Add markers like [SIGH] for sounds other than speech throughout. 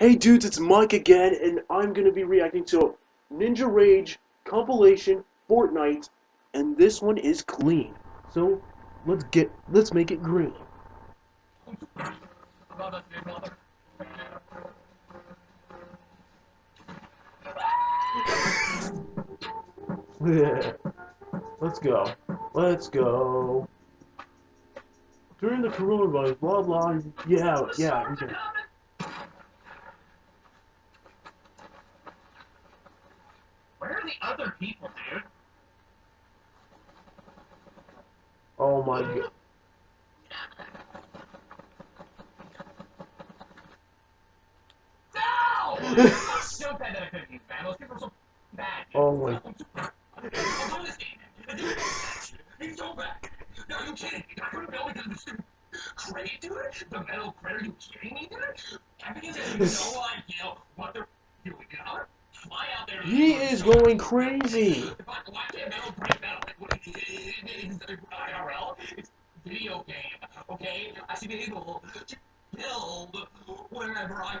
Hey dudes, it's Mike again, and I'm gonna be reacting to Ninja Rage compilation Fortnite, and this one is clean. So let's get let's make it green. Yeah. [LAUGHS] Let's go. Let's go. During the coronavirus, blah blah. Yeah, yeah. Okay. Where are the other people, dude? Oh my god. No! I'm so bad that I couldn't use man. Those people are so bad. dude. Oh my-. He's so bad. No, you kidding? I couldn't build because of the stupid crate, dude. The metal crate. Are you kidding me, dude? Has no idea what they're doing. Fly out there. He is going crazy. Metal metal? Like, what is it? IRL? It's video game, okay? I able build I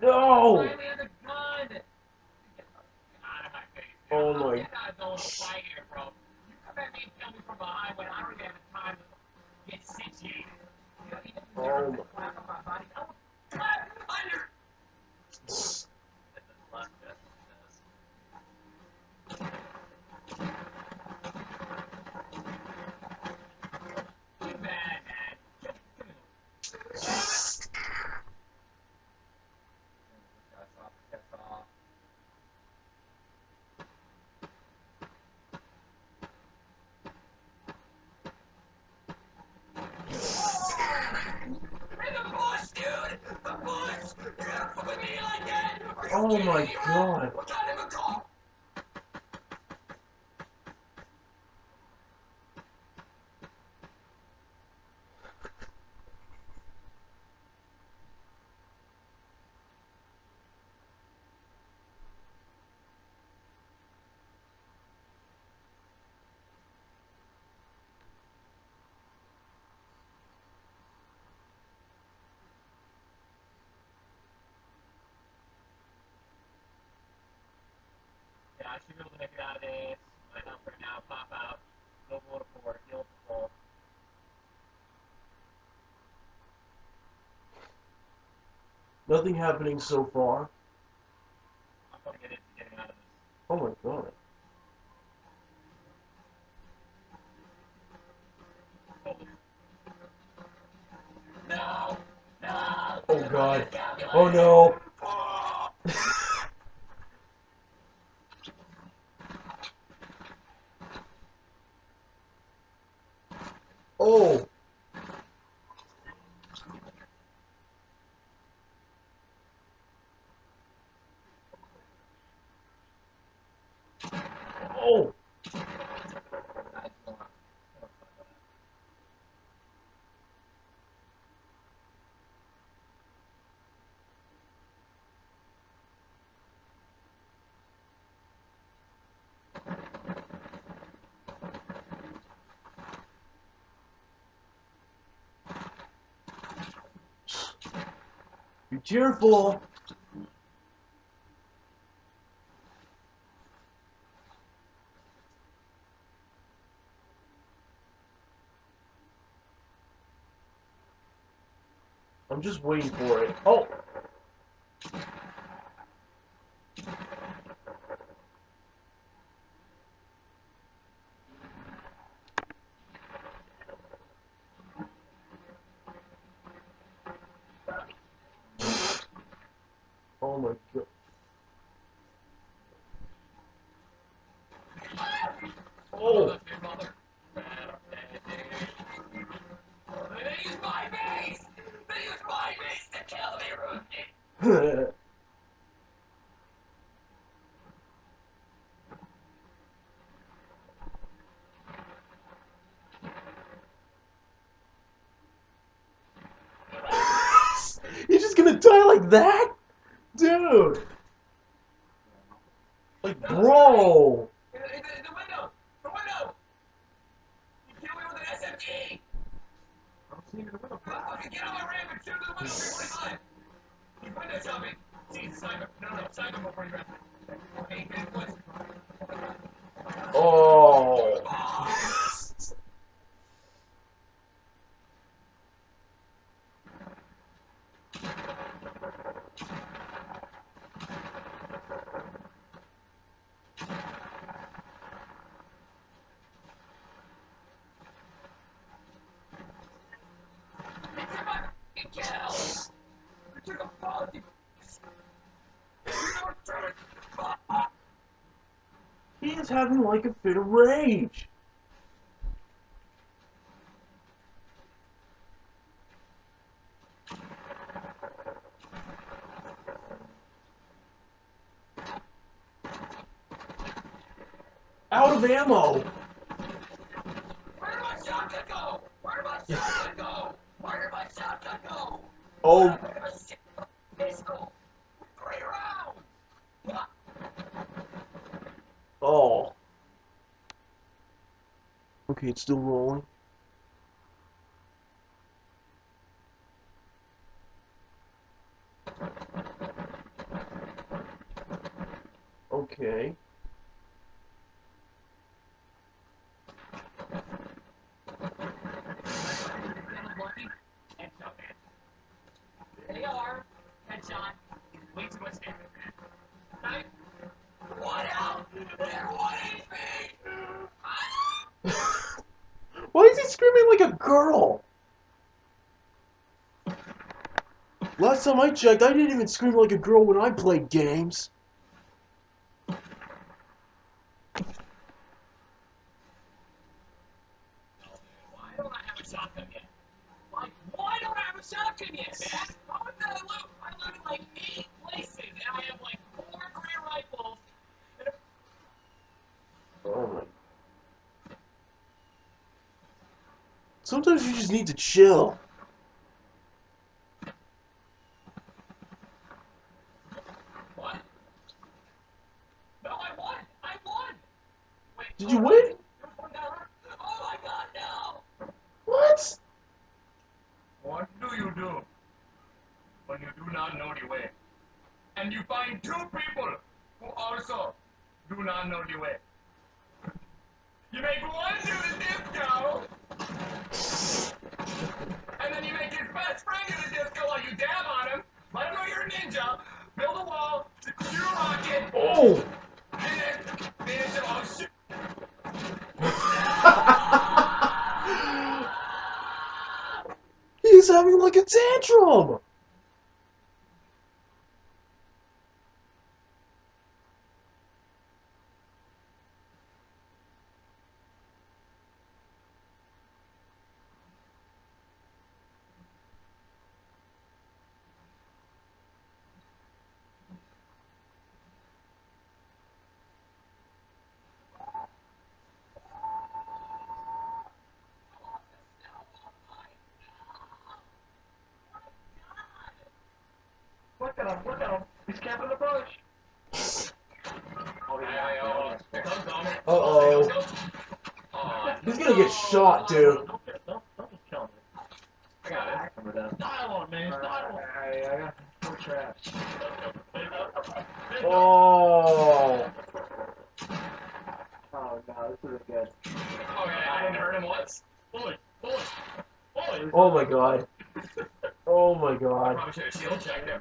You don't even Oh my- to clap on my body. I will clap under. This is left justice. Too bad, man. Just give me the- Damn it! That's off, that's off. In the bush, dude! The bush! You're gonna fuck with me like that! Are you Oh my? God. What kind of a call? Yeah, I should be able to make it out of this. Line up right now, pop out, go blow the port, heal the pole. Nothing happening so far. I'm gonna get into getting out of this. Oh my god. No! No! Oh god. Oh no. [LAUGHS] Oh. Oh. Be careful. I'm just waiting for it. Oh my god. Oh! They use my base! They use my base to kill me, Rookie! You're just gonna die like that? Dude! Like, bro! The, the, the! The the. Get on my ramp and shoot the window 345! He's window shopping! See, sniper. No, no, sniper before you grab Okay, good, good. Oh! My fucking kill! You took a fall, you... You know, turn it! He is having like a fit of rage. Out of ammo. Where did my shotgun go? Where did my shotgun go? Where did my shotgun go? Oh, pistol with three rounds. oh. Okay, it's still rolling. Okay. Is he screaming like a girl? Last time I checked, I didn't even scream like a girl when I played games. Why don't I have a shotgun yet? Like, why don't I have a shotgun yet, man? How did I loot? I looted like eight places, and I have like four gray rifles. And a Oh my. Sometimes you just need to chill. What? No, I won! I won! Wait, Did you oh, win? there's one down there. Oh my god, no! What? Oh, what do you do when you do not know the way? And you find two people who also do not know the way. You make one do the disco, and then you make his best friend do the disco while you dab on him, let him know you're a ninja, build a wall, shoot a rocket, Oh! and then it. Oh shit! [LAUGHS] He's having like a tantrum! Look at him, look at him. He's camping in the bush. Oh, yeah. Uh-oh. He's gonna get shot, dude. I got it. Remember that. Style on, man. Style on. trash. Oh. Oh no, this isn't good. Okay, I didn't hurt him once. Bully, bully, bully. Oh my god. Oh my I god. probably should have shield checked him.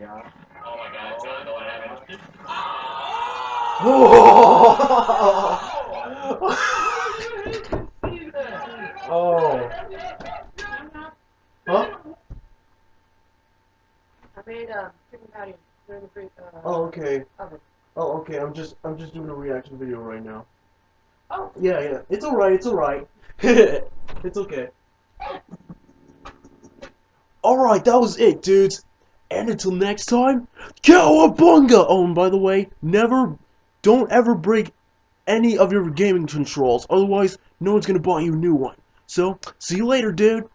Oh my god, it's not what happened. oh. Huh? I made uh, chicken patty during the free, uh, Oh, okay. oven. Oh, okay. I'm just I'm just doing a reaction video right now. Oh. Yeah, yeah. It's alright. It's alright. [LAUGHS] it's okay. Alright, that was it, dudes. And until next time, cowabunga! Oh, and by the way, never, don't ever break any of your gaming controls. Otherwise, no one's gonna buy you a new one. So, see you later, dude.